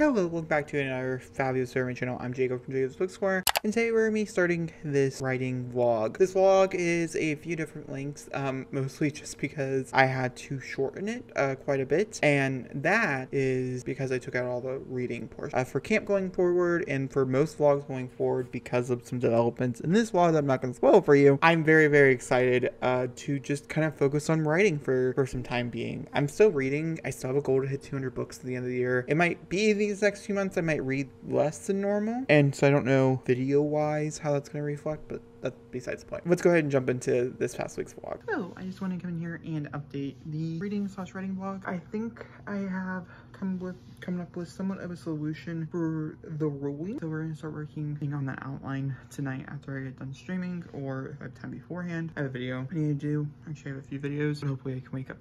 Hello, welcome back to another fabulous sermon channel. I'm Jacob from Jacob's Book Square, and today we're me starting this writing vlog. This vlog is a few different lengths, um, mostly just because I had to shorten it uh, quite a bit, and that is because I took out all the reading portion. Uh, for camp going forward, and for most vlogs going forward, because of some developments in this vlog I'm not going to spoil for you, I'm very, very excited uh, to just kind of focus on writing for, for some time being. I'm still reading. I still have a goal to hit 200 books at the end of the year. It might be these next few months I might read less than normal. And so I don't know video wise how that's going to reflect, but that's besides the point. Let's go ahead and jump into this past week's vlog. So I just want to come in here and update the reading slash writing vlog. I think I have come with coming up with somewhat of a solution for the ruling. So we're gonna start working on that outline tonight after I get done streaming or if I have time beforehand. I have a video I need to do. Actually I have a few videos, but hopefully I can wake up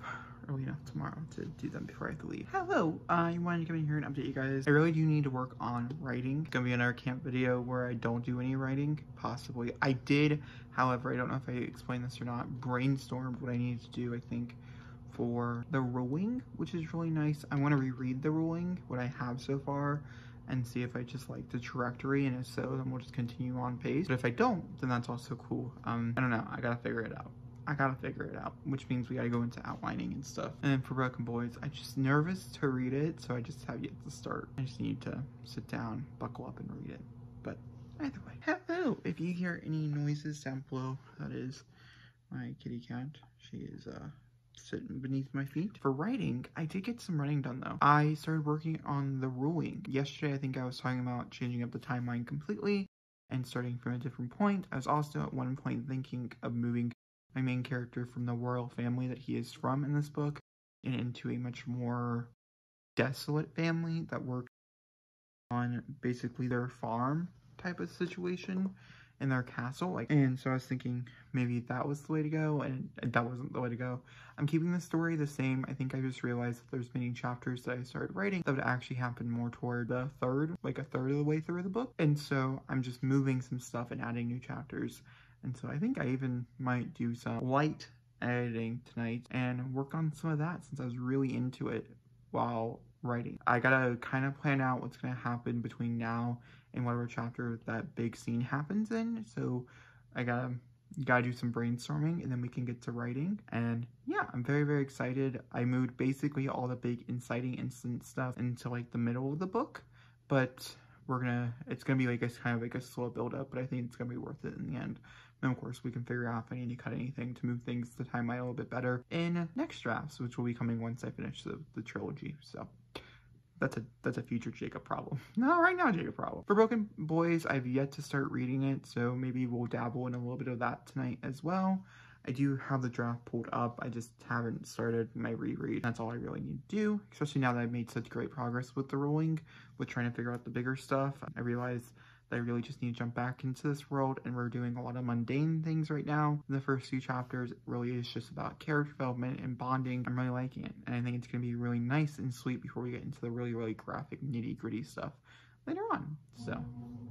early enough tomorrow to do them before I have to leave. Hello, I wanted to come in here and update you guys. I really do need to work on writing. It's gonna be another camp video where I don't do any writing, possibly. I did, however, I don't know if I explained this or not, brainstormed what I needed to do, I think, for the ruling, which is really nice. I want to reread the ruling, what I have so far, and see if I just like the trajectory, and if so, then we'll just continue on pace. But if I don't, then that's also cool. Um, I don't know, I gotta figure it out. I gotta figure it out, which means we gotta go into outlining and stuff. And then for Broken Boys, I'm just nervous to read it, so I just have yet to start. I just need to sit down, buckle up, and read it. But either way, hello! If you hear any noises down below, that is my kitty cat. She is, uh, sitting beneath my feet. For writing, I did get some writing done though. I started working on the ruling. Yesterday, I think I was talking about changing up the timeline completely and starting from a different point. I was also at one point thinking of moving my main character from the royal family that he is from in this book and into a much more desolate family that works on basically their farm type of situation in their castle. Like and so i was thinking maybe that was the way to go and that wasn't the way to go. I'm keeping the story the same. I think i just realized that there's many chapters that i started writing that would actually happen more toward the third like a third of the way through the book. And so i'm just moving some stuff and adding new chapters and so I think I even might do some light editing tonight and work on some of that since I was really into it while writing. I gotta kind of plan out what's gonna happen between now and whatever chapter that big scene happens in. So I gotta gotta do some brainstorming and then we can get to writing. And yeah, I'm very, very excited. I moved basically all the big inciting incident stuff into like the middle of the book, but we're gonna, it's gonna be like a kind of like a slow build up, but I think it's gonna be worth it in the end. And of course, we can figure out if I need to cut anything to move things the timeline a little bit better in next drafts, which will be coming once I finish the, the trilogy. So that's a that's a future Jacob problem. No, right now Jacob problem. For Broken Boys, I've yet to start reading it, so maybe we'll dabble in a little bit of that tonight as well. I do have the draft pulled up. I just haven't started my reread. That's all I really need to do, especially now that I've made such great progress with the ruling, with trying to figure out the bigger stuff. I realize I really just need to jump back into this world and we're doing a lot of mundane things right now. In the first few chapters, really is just about character development and bonding. I'm really liking it and I think it's going to be really nice and sweet before we get into the really, really graphic nitty gritty stuff later on. So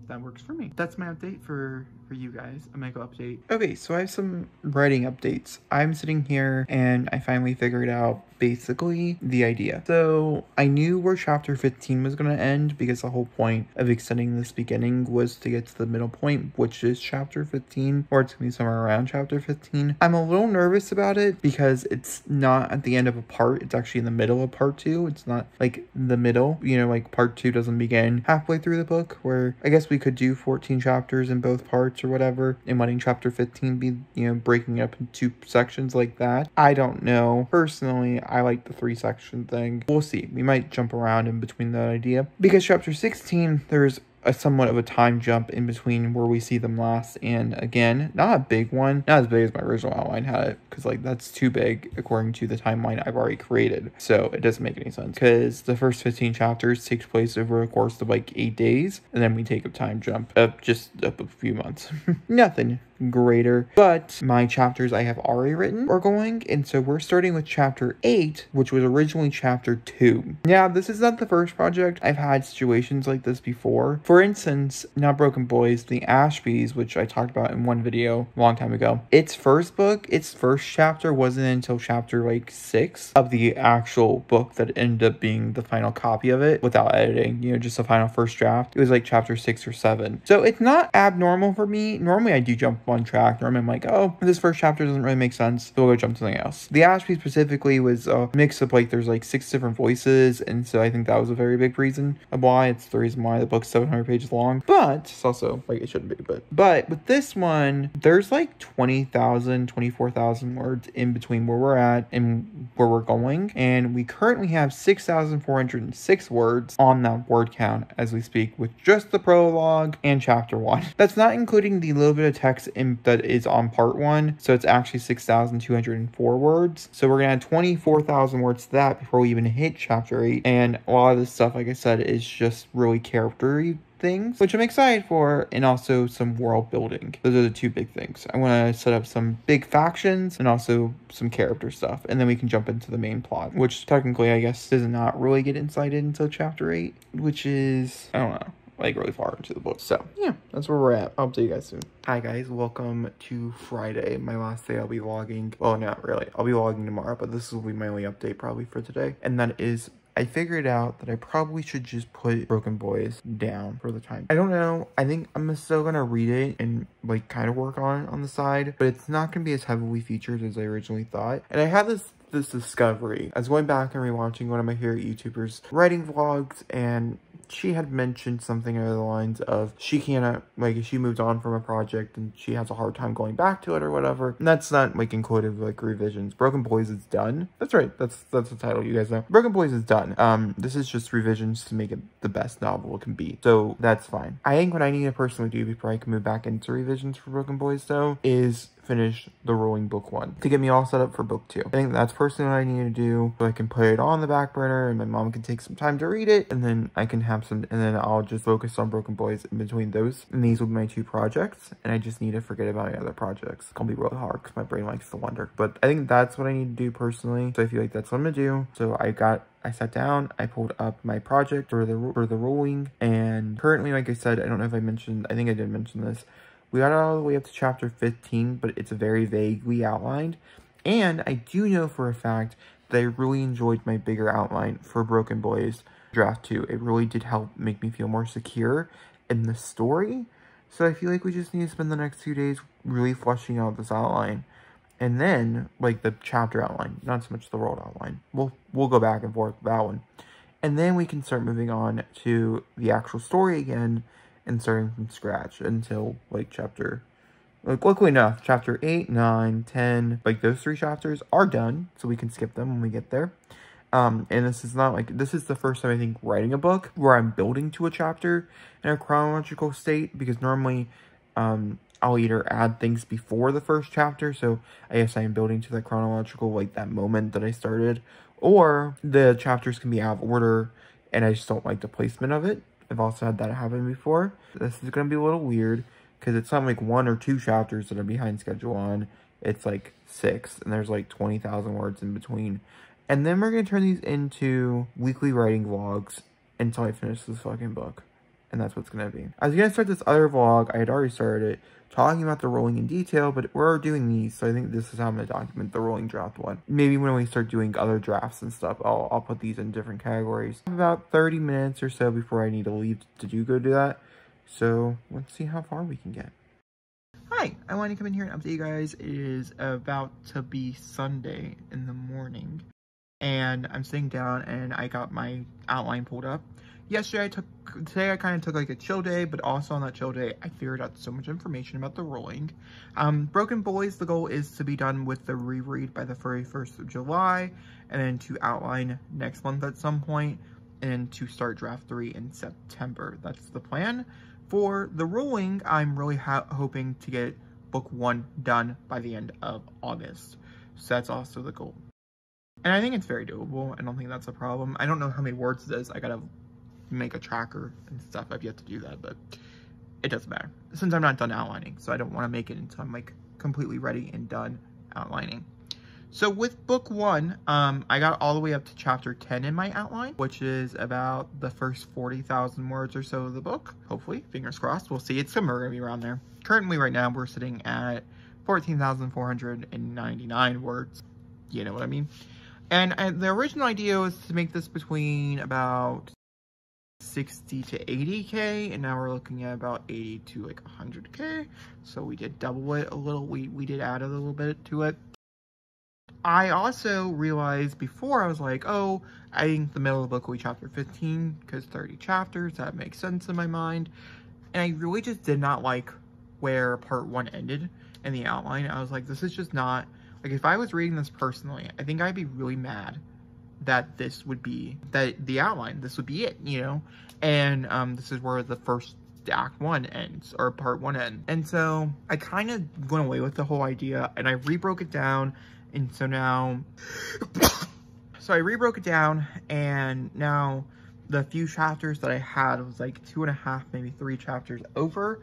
that works for me. That's my update for, for you guys, a mega update. Okay, so I have some writing updates. I'm sitting here and I finally figured out basically the idea. So I knew where chapter 15 was going to end because the whole point of extending this beginning was to get to the middle point, which is chapter 15, or it's going to be somewhere around chapter 15. I'm a little nervous about it because it's not at the end of a part. It's actually in the middle of part two. It's not like the middle, you know, like part two doesn't begin halfway through the book where I guess we could do 14 chapters in both parts or whatever and letting chapter 15 be, you know, breaking up into two sections like that. I don't know. Personally, I like the three section thing. We'll see. We might jump around in between that idea. Because chapter 16, there's a somewhat of a time jump in between where we see them last and again not a big one not as big as my original outline had it because like that's too big according to the timeline i've already created so it doesn't make any sense because the first 15 chapters takes place over a course of like eight days and then we take a time jump up just up a few months nothing greater. But my chapters I have already written are going, and so we're starting with chapter 8, which was originally chapter 2. now this is not the first project. I've had situations like this before. For instance, Not Broken Boys, The Ashbys, which I talked about in one video a long time ago, its first book, its first chapter wasn't until chapter like six of the actual book that ended up being the final copy of it without editing, you know, just a final first draft. It was like chapter six or seven. So it's not abnormal for me. Normally I do jump one track. Normally I'm like, oh, this first chapter doesn't really make sense. So we'll go jump to something else. The Ashby specifically was a mix of like, there's like six different voices. And so I think that was a very big reason of why. It's the reason why the book's 700 pages long. But it's also like, it shouldn't be. But, but with this one, there's like 20,000, 24,000 words in between where we're at and where we're going. And we currently have 6,406 words on that word count as we speak with just the prologue and chapter one. That's not including the little bit of text in, that is on part one. So it's actually 6,204 words. So we're going to add 24,000 words to that before we even hit chapter eight. And a lot of this stuff, like I said, is just really character things, which I'm excited for, and also some world building. Those are the two big things. I want to set up some big factions and also some character stuff, and then we can jump into the main plot, which technically I guess does not really get incited until chapter 8, which is, I don't know like really far into the book. So yeah, that's where we're at. I'll see you guys soon. Hi guys, welcome to Friday, my last day I'll be vlogging. Well, not really. I'll be vlogging tomorrow, but this will be my only update probably for today. And that is I figured out that I probably should just put Broken Boys down for the time. I don't know. I think I'm still gonna read it and like kind of work on it on the side, but it's not gonna be as heavily featured as I originally thought. And I had this this discovery. I was going back and rewatching one of my favorite YouTubers writing vlogs and she had mentioned something along the lines of she can't like she moved on from a project and she has a hard time going back to it or whatever. And that's not like included like revisions. Broken Boys is done. That's right. That's that's the title you guys know. Broken Boys is done. Um, this is just revisions to make it the best novel it can be. So that's fine. I think what I need to personally do before I can move back into revisions for Broken Boys though is finish the rolling book one to get me all set up for book two. I think that's personally what I need to do so I can put it on the back burner and my mom can take some time to read it and then I can have some and then I'll just focus on Broken Boys in between those. And these will be my two projects and I just need to forget about my other projects. It's gonna be real hard because my brain likes to wonder. But I think that's what I need to do personally. So I feel like that's what I'm gonna do. So I got I sat down, I pulled up my project for the for the rolling, and currently, like I said, I don't know if I mentioned, I think I did mention this, we got all the way up to chapter 15, but it's very vaguely outlined. And I do know for a fact that I really enjoyed my bigger outline for Broken Boys Draft 2. It really did help make me feel more secure in the story. So I feel like we just need to spend the next few days really fleshing out this outline. And then, like the chapter outline, not so much the world outline. We'll, we'll go back and forth with that one. And then we can start moving on to the actual story again and starting from scratch until like chapter like luckily enough chapter 8 9 10 like those three chapters are done so we can skip them when we get there. Um and this is not like this is the first time i think writing a book where i'm building to a chapter in a chronological state because normally um i'll either add things before the first chapter so i guess i am building to that chronological like that moment that i started or the chapters can be out of order and i just don't like the placement of it I've also had that happen before. This is going to be a little weird because it's not like one or two chapters that are behind schedule on. It's like six and there's like 20,000 words in between. And then we're going to turn these into weekly writing vlogs until I finish this fucking book. And that's what's going to be. I was to start this other vlog. I had already started it talking about the rolling in detail, but we're doing these, so I think this is how I'm going to document the rolling draft one. Maybe when we start doing other drafts and stuff, I'll, I'll put these in different categories. About 30 minutes or so before I need to leave to do go do that. So let's see how far we can get. Hi, I wanted to come in here and update you guys. It is about to be Sunday in the morning. And I'm sitting down and I got my outline pulled up yesterday I took, today I kind of took like a chill day, but also on that chill day, I figured out so much information about the rolling. Um, Broken Boys, the goal is to be done with the reread by the 31st of July, and then to outline next month at some point, and to start draft three in September. That's the plan. For the rolling, I'm really hoping to get book one done by the end of August. So that's also the goal. And I think it's very doable. I don't think that's a problem. I don't know how many words it is. I gotta make a tracker and stuff. I've yet to do that, but it doesn't matter. Since I'm not done outlining, so I don't want to make it until I'm like completely ready and done outlining. So with book one, um, I got all the way up to chapter 10 in my outline, which is about the first 40,000 words or so of the book. Hopefully, fingers crossed. We'll see. It's somewhere to be around there. Currently, right now, we're sitting at 14,499 words. You know what I mean? And, and the original idea was to make this between about 60 to 80k and now we're looking at about 80 to like 100k so we did double it a little we we did add a little bit to it I also realized before I was like, oh, I think the middle of the book will be chapter 15 because 30 chapters, that makes sense in my mind. And I really just did not like where part one ended in the outline. I was like, this is just not, like if I was reading this personally, I think I'd be really mad that this would be, that the outline, this would be it, you know? And um, this is where the first act one ends or part one ends. And so I kind of went away with the whole idea and I rebroke it down and so now, so I rebroke it down and now the few chapters that I had was like two and a half, maybe three chapters over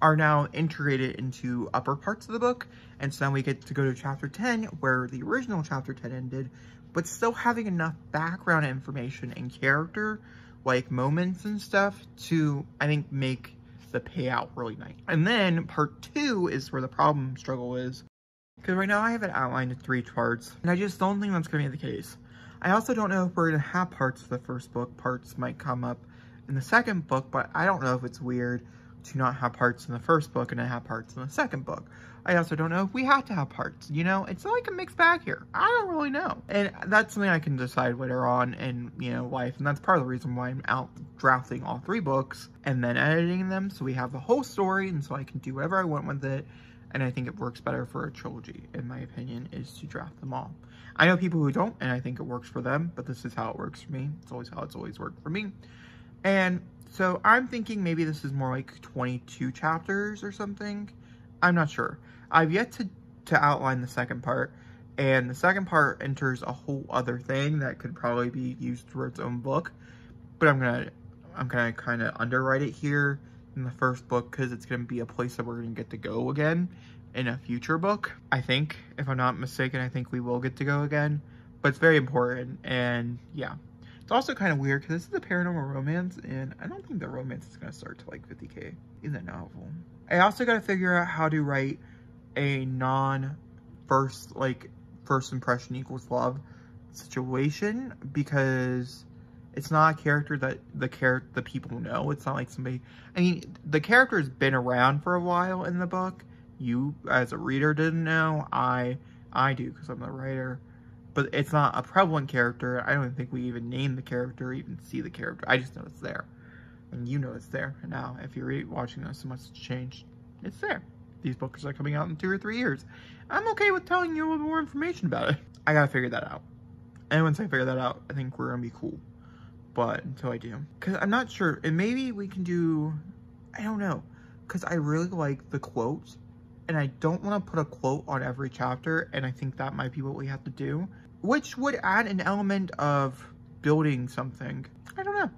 are now integrated into upper parts of the book. And so now we get to go to chapter 10 where the original chapter 10 ended, but still having enough background information and character, like moments and stuff to, I think, make the payout really nice. And then part two is where the problem struggle is, because right now I have it outlined in three parts, and I just don't think that's going to be the case. I also don't know if we're going to have parts of the first book. Parts might come up in the second book, but I don't know if it's weird to not have parts in the first book and to have parts in the second book. I also don't know if we have to have parts, you know? It's like a mixed bag here. I don't really know. And that's something I can decide later on in, you know, life. And that's part of the reason why I'm out drafting all three books and then editing them so we have the whole story and so I can do whatever I want with it and I think it works better for a trilogy, in my opinion, is to draft them all. I know people who don't, and I think it works for them, but this is how it works for me. It's always how it's always worked for me. And so I'm thinking maybe this is more like 22 chapters or something. I'm not sure. I've yet to, to outline the second part, and the second part enters a whole other thing that could probably be used for its own book, but I'm gonna I'm gonna kind of underwrite it here in the first book because it's to be a place that we're to get to go again in a future book. I think, if I'm not mistaken, I think we will get to go again. But it's very important, and yeah. Also kind of weird because this is a paranormal romance, and I don't think the romance is going to start to like 50k in the novel. I also got to figure out how to write a non-first, like, first impression equals love situation because it's not a character that the char the people know. It's not like somebody. I mean, the character has been around for a while in the book. You, as a reader, didn't know. I, I do because I'm the writer. But it's not a prevalent character. I don't think we even name the character, or even see the character. I just know it's there, and you know it's there. And now, if you're watching this, much has changed. It's there. These books are coming out in two or three years. I'm okay with telling you a little more information about it. I gotta figure that out. And once I figure that out, I think we're gonna be cool but until I do. Because I'm not sure, and maybe we can do, I don't know, because I really like the quotes, and I don't want to put a quote on every chapter, and I think that might be what we have to do, which would add an element of building something. I don't know.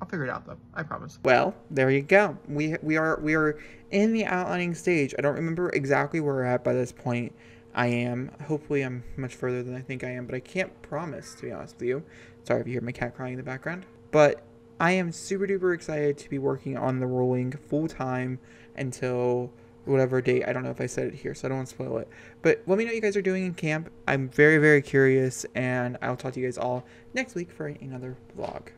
I'll figure it out though. I promise. Well, there you go. We we are we are in the outlining stage. I don't remember exactly where we're at by this point. I am. Hopefully, I'm much further than I think I am, but I can't promise, to be honest with you. Sorry if you hear my cat crying in the background. But I am super duper excited to be working on the rolling full time until whatever date. I don't know if I said it here, so I don't want to spoil it. But let me know what you guys are doing in camp. I'm very, very curious, and I'll talk to you guys all next week for another vlog.